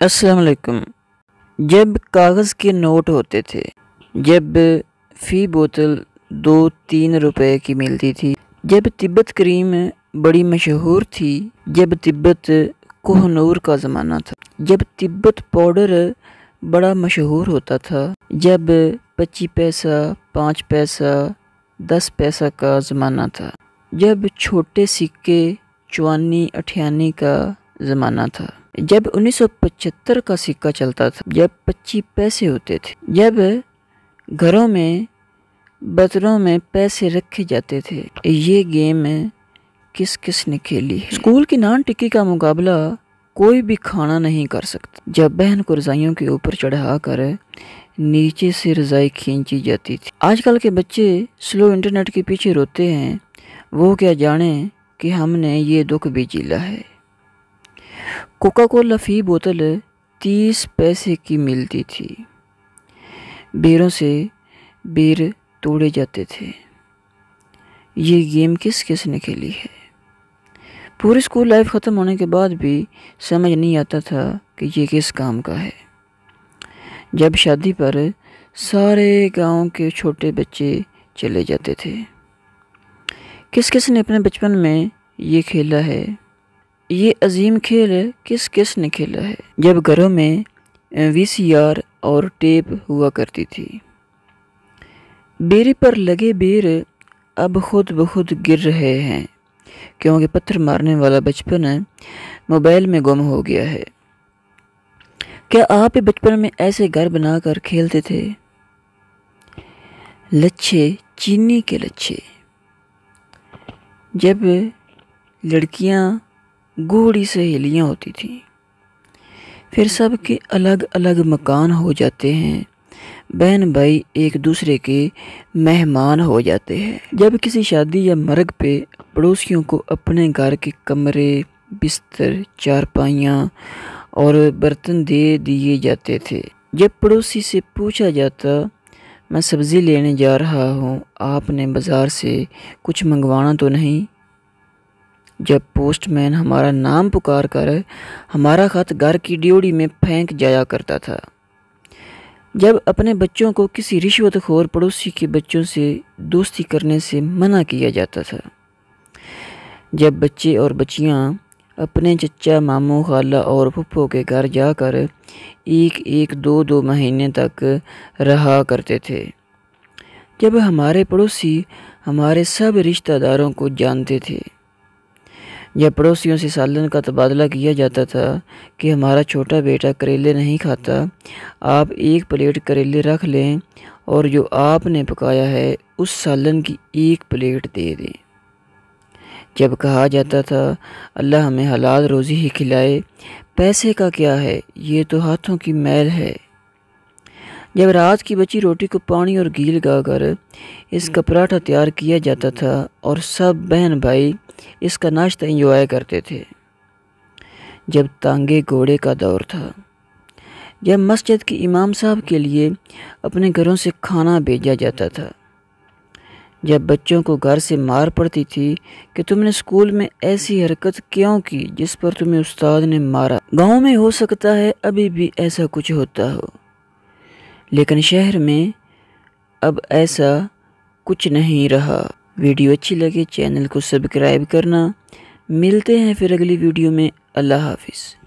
अस्सलाम जब कागज़ के नोट होते थे, जब फ़ी बोतल दो तीन रुपए की मिलती थी, जब तिब्बत क्रीम बड़ी मशहूर थी, जब तिब्बत कोहनूर का ज़माना था, जब तिब्बत पाउडर बड़ा मशहूर होता था, जब पच्चीस पैसा, पाँच पैसा, दस पैसा का ज़माना था, जब छोटे सिक्के चवानी अठियानी का ज़माना था। जब 1975 का सिक्का चलता था, जब 25 पैसे होते थे, जब घरों में बतरों में पैसे रखे जाते थे, ये गेम किस किस ने खेली है? स्कूल की नान टिक्की का मुकाबला कोई भी खाना नहीं कर सकता। जब बहन को रजाइयों के ऊपर चढ़ा कर नीचे से रजाई खींची जाती थी। आजकल के बच्चे स्लो इंटरनेट के पीछे रोते हैं। वो क्या जाने कि हमने ये दुख भी झीला है? कोका कोला फ़ी बोतल तीस पैसे की मिलती थी। बेरों से बेर तोड़े जाते थे। ये गेम किस किस ने खेली है? पूरी स्कूल लाइफ ख़त्म होने के बाद भी समझ नहीं आता था कि ये किस काम का है। जब शादी पर सारे गाँव के छोटे बच्चे चले जाते थे। किस किस ने अपने बचपन में ये खेला है? ये अजीम खेल किस किस ने खेला है? जब घरों में वीसीआर और टेप हुआ करती थी। बेरी पर लगे बेर अब खुद ब खुद गिर रहे हैं, क्योंकि पत्थर मारने वाला बचपन मोबाइल में गुम हो गया है। क्या आप बचपन में ऐसे घर बनाकर खेलते थे? लच्छे, चीनी के लच्छे। जब लड़कियाँ गोड़ी सहेलियाँ होती थी। फिर सब के अलग अलग मकान हो जाते हैं। बहन भाई एक दूसरे के मेहमान हो जाते हैं। जब किसी शादी या मर्ग पे पड़ोसियों को अपने घर के कमरे, बिस्तर, चारपाइयाँ और बर्तन दे दिए जाते थे। जब पड़ोसी से पूछा जाता, मैं सब्ज़ी लेने जा रहा हूँ, आपने बाज़ार से कुछ मंगवाना तो नहीं? जब पोस्टमैन हमारा नाम पुकार कर हमारा ख़त घर की ड्योड़ी में फेंक जाया करता था। जब अपने बच्चों को किसी रिश्वतखोर पड़ोसी के बच्चों से दोस्ती करने से मना किया जाता था। जब बच्चे और बच्चियाँ अपने चचा मामू, खाला और पप्पो के घर जाकर एक एक दो दो महीने तक रहा करते थे। जब हमारे पड़ोसी हमारे सब रिश्तेदारों को जानते थे या पड़ोसियों से सालन का तबादला किया जाता था कि हमारा छोटा बेटा करेले नहीं खाता, आप एक प्लेट करेले रख लें और जो आपने पकाया है, उस सालन की एक प्लेट दे दें। जब कहा जाता था, अल्लाह हमें हालात रोज़ी ही खिलाए, पैसे का क्या है? ये तो हाथों की मैल है। जब रात की बची रोटी को पानी और घी लगाकर इसका पराठा तैयार किया जाता था और सब बहन भाई इसका नाश्ता इंजॉय करते थे। जब तांगे घोड़े का दौर था, जब मस्जिद के इमाम साहब के लिए अपने घरों से खाना भेजा जाता था, जब बच्चों को घर से मार पड़ती थी कि तुमने स्कूल में ऐसी हरकत क्यों की जिस पर तुम्हें उस्ताद ने मारा। गाँव में हो सकता है अभी भी ऐसा कुछ होता हो, लेकिन शहर में अब ऐसा कुछ नहीं रहा। वीडियो अच्छी लगे, चैनल को सब्सक्राइब करना। मिलते हैं फिर अगली वीडियो में। अल्लाह हाफिज़।